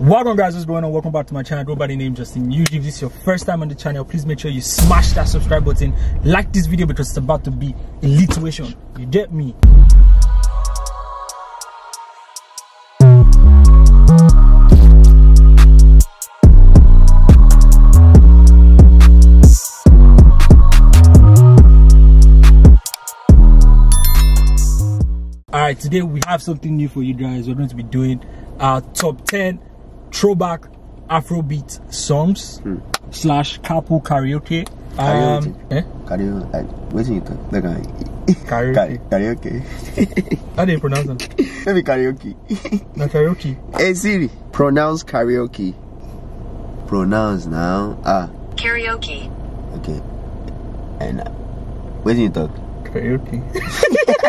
Welcome guys, what's going on? Welcome back to my channel. Go by the name Justin. Usually if this is your first time on the channel, please make sure you smash that subscribe button. Like this video because it's about to be a lituation. You get me? all right today we have something new for you guys we're going to be doing our top 10 throwback afrobeat songs Hmm. slash couple karaoke um eh? Karaoke. Like, waiting you talk. Like, uh, Karaoke. karaoke. how do you pronounce them Maybe karaoke. no karaoke hey Siri, pronounce karaoke. Pronounce now. Ah, Karaoke. okay. And uh, waiting you talk. karaoke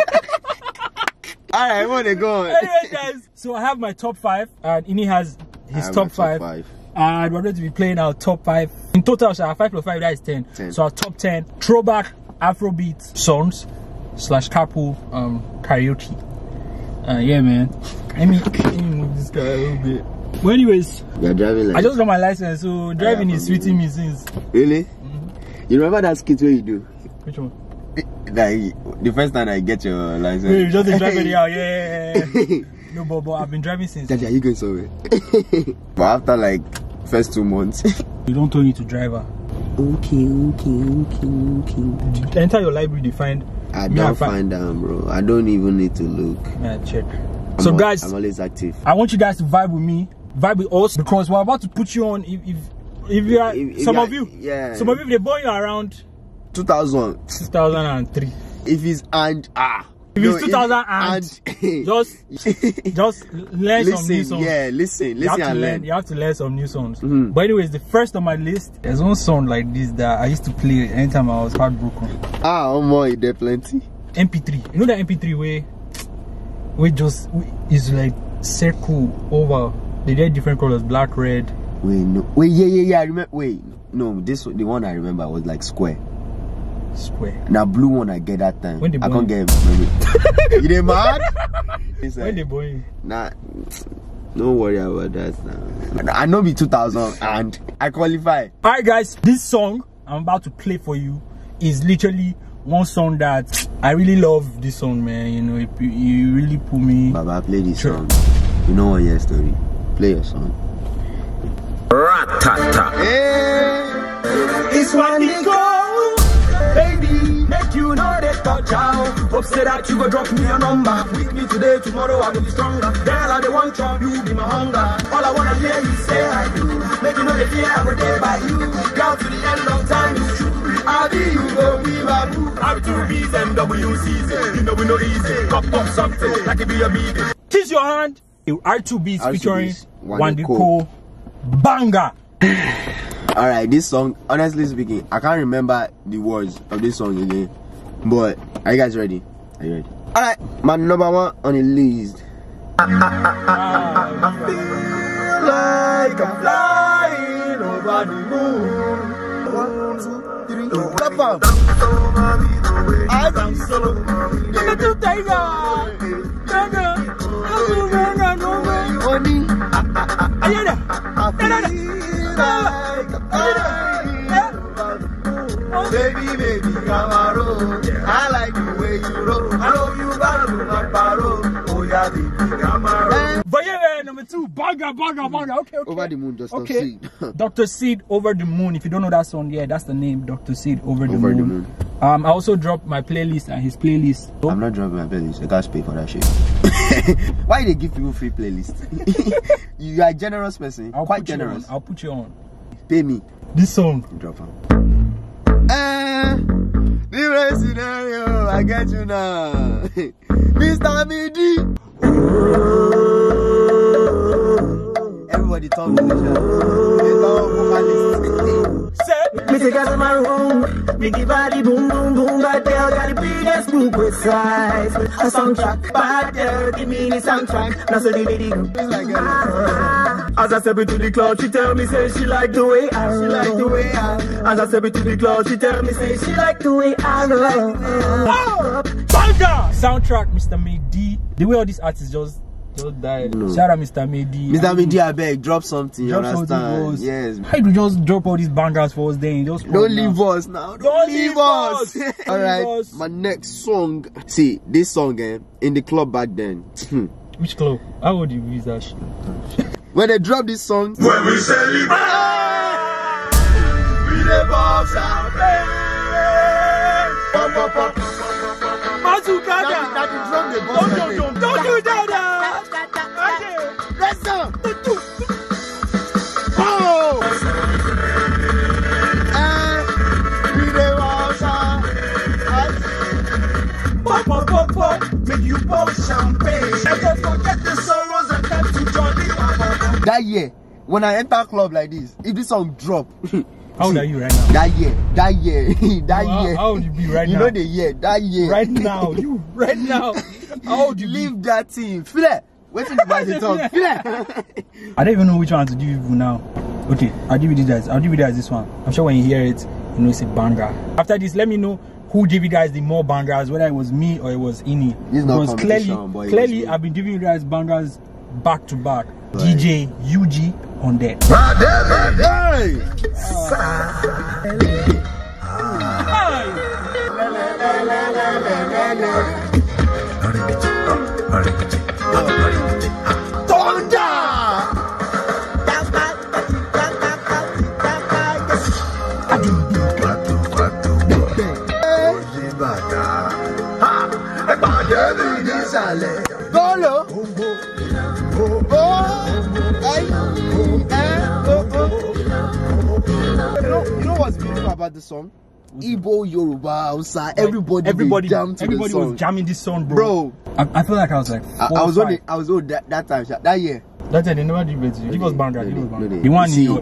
Alright, where they going? anyway guys so i have my top five and ini has his top, top five, five. and we're going to be playing our top five in total so our five plus five that is 10, 10. so our top 10 throwback afrobeat songs slash couple um karaoke uh yeah man let me, let me move this guy a little bit well anyways You're driving like. i just got my license so driving is sweeting me since Really? You remember that skit where you do? which one Like the first time I get your license. Wait, you just driving anyhow yeah. no but, but i've been driving since Daddy, are you going somewhere? but after like first two months. you don't tell me to drive her okay, okay, okay, okay. enter your library they find I don't find them, bro. I don't even need to look. yeah check I'm so al- guys I'm always active. I want you guys to vibe with me, vibe with us because we're about to put you on. If if, if you are If- if some you are- of you, yeah. some of you they born you around 2000. 2003. If it's and ah. If No, it's 2000 and, and- just just learn some new listen, songs. yeah, listen, You have listen to learn. learn. You have to learn some new songs. Mhm. But anyways, the first on my list, there's one song like this that I used to play anytime I was heartbroken. Ah, oh my, there plenty. MP3. You know that MP3 way, we just is like circle over. They get different colors, black, red. Wait, no, wait, yeah, yeah, yeah. I remember. Wait, no, this the one I remember was like square. Square. Now blue one I get that time. When they I can't get. it. you they mad? It's When like, they born? Nah, don't worry about that now. I know be 2000 and I qualify. All right, guys, this song I'm about to play for you is literally one song that I really love. This song, man, you know, it, it really put me. Baba, play this Sure. song. You know one year story. Play your song. Eh. This one is go, baby. You know they touch out. Hope say that you go drop me a number. With me today, tomorrow I will be stronger. Girl, I the one job, you be my hunger. All I wanna hear you say I do. Make you know the fear I go there by you. Girl, to the end of time is true. I be you go be my boo. I'm two B's and WC's. You know we know easy. Pop up something like it be a meeting. Kiss your hand. R2Bees R2Bees, featuring Wande Coal. Wandiko Banga. Alright, this song, honestly speaking, I can't remember the words of this song again. But are you guys ready? Are you ready? Alright, my number one on the list. like I'm flying over the moon. One, two, three, clap up. I am solo. Look at tiger. Tiger. Tiger, no way. Honey, Ayana. I feel ah. like I'm Baby, baby, Camaro. I like the way you roll. I know you gotta do my paro. Oh yeah, baby, Camaro. But yeah, man, number two, Banga, Banga, Banga. Okay, okay. Over the moon, just Okay. okay. Dr. SID Over the Moon. If you don't know that song, yeah, that's the name. Dr. SID Over the Over the Moon. Moon. Um, I also dropped my playlist and his playlist. I'm not dropping my playlist. I gotta pay for that shit. Why they give people free playlist? you are a generous person. I'll Quite generous. on. I'll put you on. Pay me. This song. Drop them. Different scenario. I get you now. Mr. May D. Everybody talk to each other. They talk vocalist. Said. Me take in my room, give body boom boom boom. Bad girl got the biggest book with size. A soundtrack, bad girl give me the soundtrack. Now so the video. like a- As I step into the club, she tell me say she like the way I roll. She like the way I. As I step into the club, she tell me say she like the way I roll. Oh, Banga! Soundtrack, Mr. May D. The way all these artists just just died. No. Shout out Mr. May D. Mr. May D, I beg, drop something. You Drop something understand? for us. Yes. How you just drop all these bangers for us then? Just Don't now. leave us now. Don't, Don't leave leave us. us. All Don't right. leave us. My next song. See, this song, eh, in the club back then. Which club? How old you use that shit? When they drop this song, When we celebrate, we the box out. Don't do that! Okay. Let's go. We the box out. Oh. Pop, pop, pop, pop. Make you pop champagne. And don't forget the sorrows That year, when I enter a club like this, if this song drop, How old are you right now? that year, that year, that How- year. how old you be right you now? know the year, that year. Right now, you right now. How old you be? Leave that team, Feel it. Waiting to buy the talk. Feel it. I don't even know which one to give you now. Okay, I'll give you this guys. I'll give you guys this one. I'm sure when you hear it, you know it's a banger. After this, let me know who gave you guys the more bangers, whether it was me or it was Ini. Is not because clearly, it was clearly. I've been giving you guys bangers back to back. Right. DJ UG on that. Hey. About the song? Igbo, Yoruba, Hausa, everybody, everybody, they jam to everybody was jamming this song, bro. Bro, I, I feel like I was like, I, four I or was on five. it. I was old that, that time, sha- that year. That's it. They never give it to you. Give us banger. no, Give us no, banger. no. The one in your,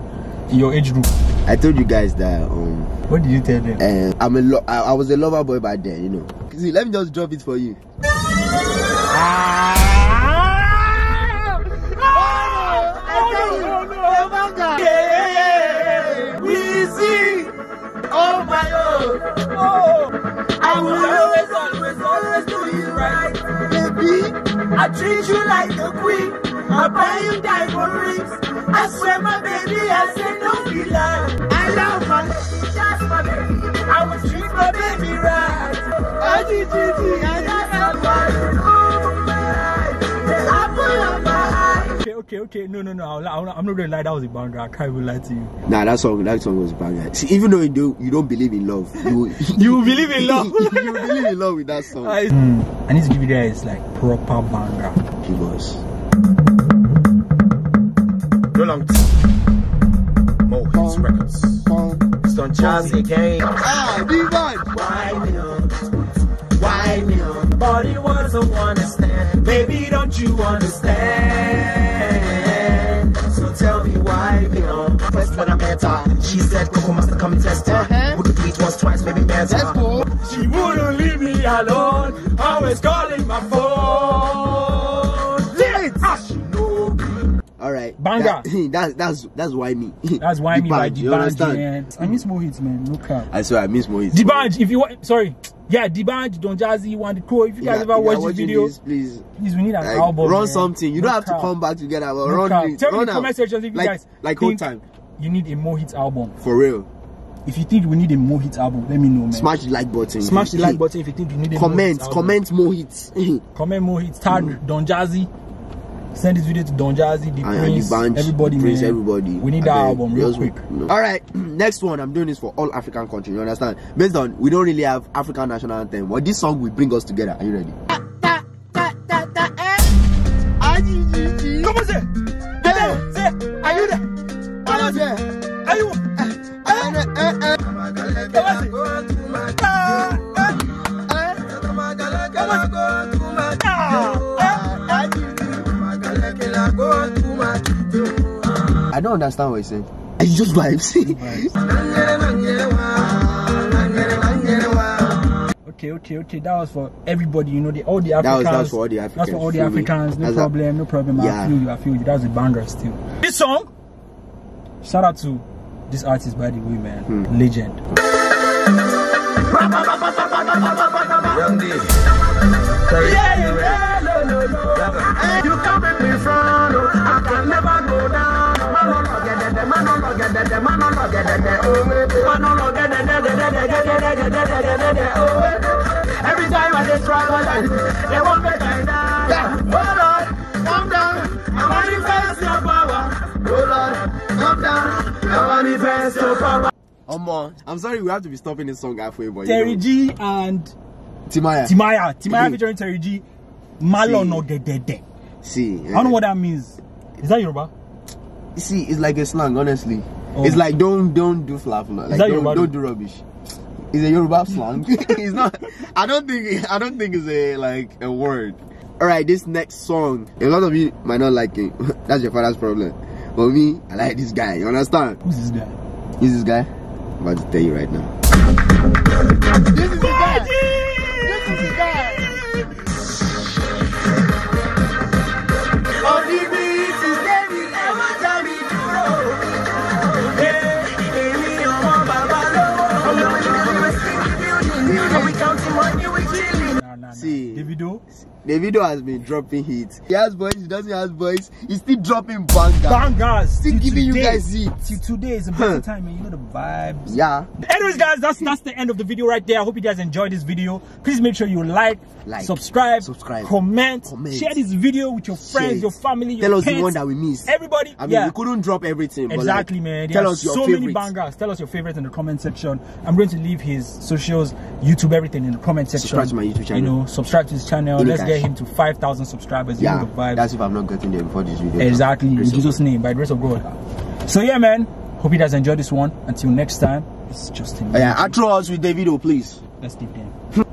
in your age group. I told you guys that um, What did you tell them? uh, I'm a lo- I, I was a lover boy back then, you know. See, let me just drop it for you. I will always, always, always do you right, baby. I treat you like a queen. I buy you diamond rings. I swear, my baby, I say no be lie. I love my baby, that's my baby. I will treat my baby right. I did, did, did, I got Okay, okay, okay. No, no, no. I'll, I'll, I'm not gonna lie. That was a banger. I can't even lie to you. Nah, that song, that song was a banger. See, even though you do, you don't believe in love, you You believe in love? you believe in love with that song. I, Hmm, I need to give you guys like proper banger. Give us. No long Mo Hits Records. It's Don Jazzy again. Ah, D-Man. Why me? Why me? Body was a understand. Baby, don't you understand? First when I met her, she said Coco must come and test her. Uh-huh. Would the beat once, twice, maybe better. Let's go. She wouldn't leave me alone. Always calling my phone. Lit. Ah, she know me. All right. Banger. That, that's that's that's why me. That's why me by D'banj, the you understand? I miss Mo Hits, man. No cap. I swear I miss more. D'banj, if you want, sorry, yeah, D'banj, Don Jazzy, Wande Coal. If you guys Yeah, ever if you are watch this watching video, this, please please, we need an like, album. run man. something. You No don't have cap. to come back together, but No run cap. it. Tell me in the comment section if you like, guys like whole think time you need a Mo Hits album. for real. If you think we need a Mo Hits album, let me know, man. Smash the like button. Smash the like button if you think you need a more Comment, album. comment Mo Hits. comment Mo Hits. Tag mm. Don Jazzy. Send this video to Don Jazzy, the and Prince, D'banj, everybody, Prince, man. everybody. We need that album real quick. no. All right, next one. I'm doing this for all African countries. You understand? Based on we don't really have African national anthem, but this song will bring us together. Are you ready? I don't understand what you're saying. It's just vibes. Okay, okay, okay. That was for everybody. You know, the, all the Africans. that was for all the Africans. That's for all the feel me? Africans. No That's a- problem, no problem. I feel you. I feel you. That's a banger still. This song. Shout out to this artist, by the way, man. Hmm. Legend. Young D. Yeah, you yeah, no, no, no. You come make me frown, get it, get it, get it, get it, get it, oh, eh. Every time I just struggle, they won't make I die. Oh, Lord, calm down. I manifest your power. Oh, Lord, calm down. I manifest your power. Omo, I'm sorry we have to be stopping this song halfway, but Terry you know, G and Timaya. Timaya. Timaya Mhm. featuring Terry G. Malo See. no gedede. See, I don't know what that means. Is that Yoruba? See, it's like a slang, honestly. Oh. It's like don't don't do flafla. Like don't, don't do rubbish. It's a Yoruba slang. it's not. I don't think. I don't think it's a like a word. All right, this next song. A lot of you might not like it. That's your father's problem. But me, I like this guy. You understand? Who's this guy? Who's this guy? I'm about to tell you right now. This is the guy. This is the guy. Davido. The video has been dropping hits. He has voice. He doesn't have voice. He's still dropping bangers. Bangers. Still Till giving you guys hits. Till today is a better time, man. You know the vibes. Yeah. Anyways, guys, that's that's the end of the video right there. I hope you guys enjoyed this video. Please make sure you like, Like, subscribe, subscribe, comment, comment. share this video with your friends, your family, your Tell us the one that we missed. Everybody, I mean, yeah. we couldn't drop everything. Exactly, like, man. There Tell us your so favorites. many bangers. Tell us your favorites in the comment section. I'm going to leave his socials, YouTube, everything in the comment section. Subscribe to my YouTube channel. You know, subscribe to his channel. Let's cash. Get him to 5,000 subscribers. Yeah, that's if I'm not getting there before this video. Exactly, in Jesus' name, by the grace of God. So yeah, man. Hope you guys enjoyed this one. Until next time, it's Justin. Yeah, outro us with Davido, please. Let's deep them.